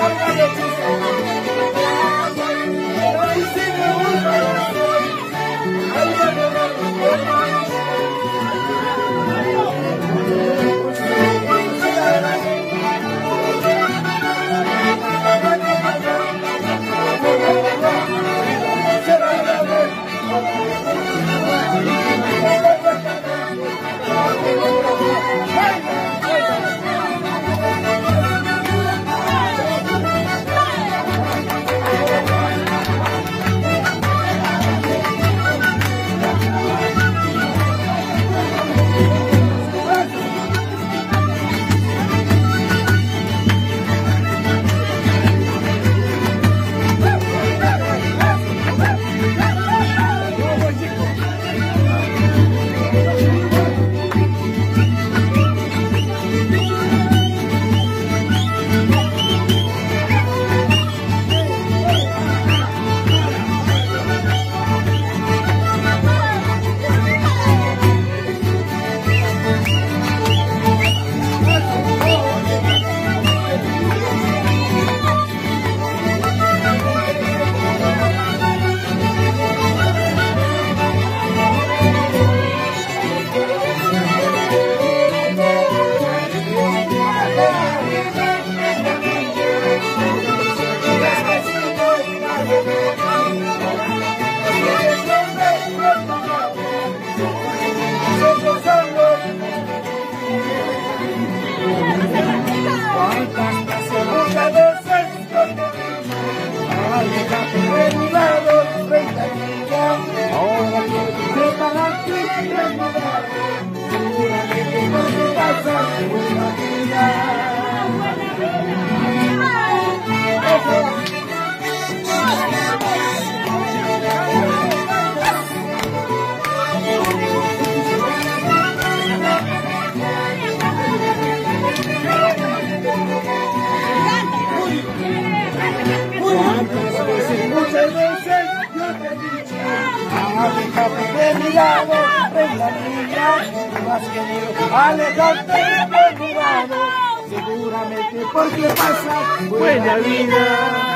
Come on, de mi lado, la niña, más. Alejate de mi lado, seguramente porque pasa buena vida.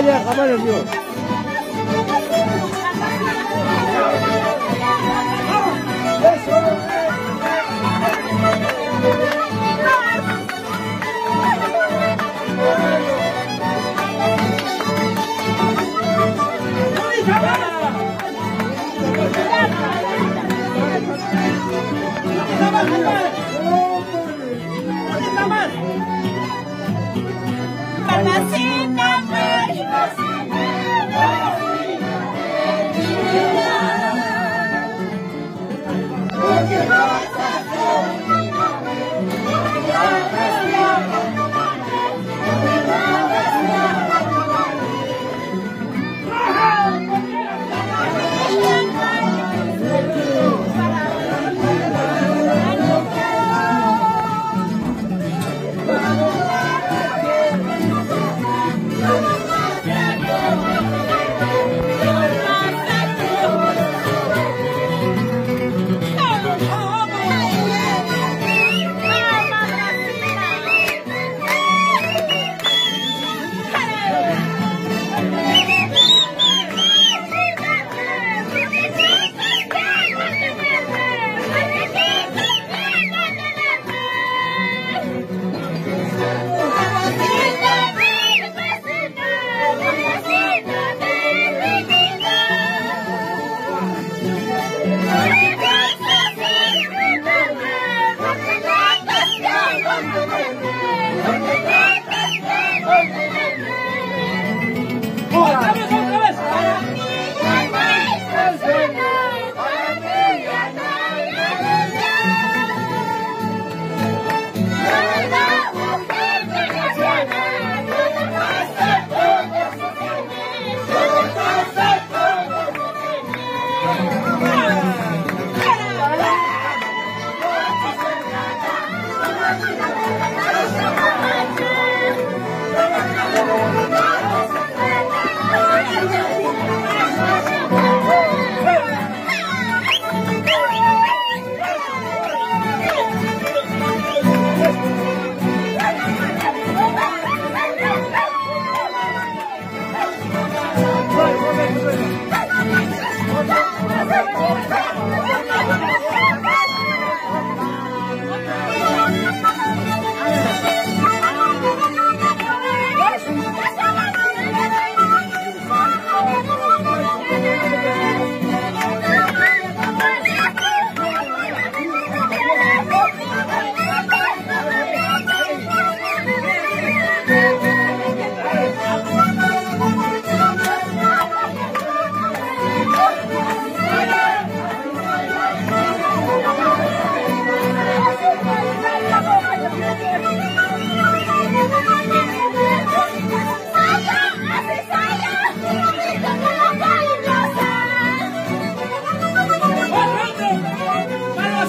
兄弟，他们。兄弟，他们。兄弟，他们。他们。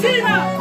去吧。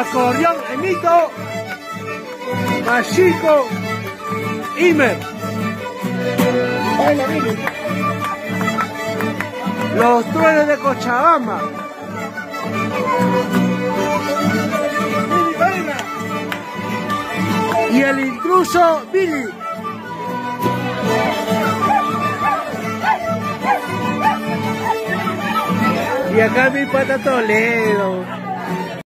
Acordeón, Emito, Machico, Imer. Los truenes de Cochabamba. Y el intruso Billy. Y acá mi pata Toledo.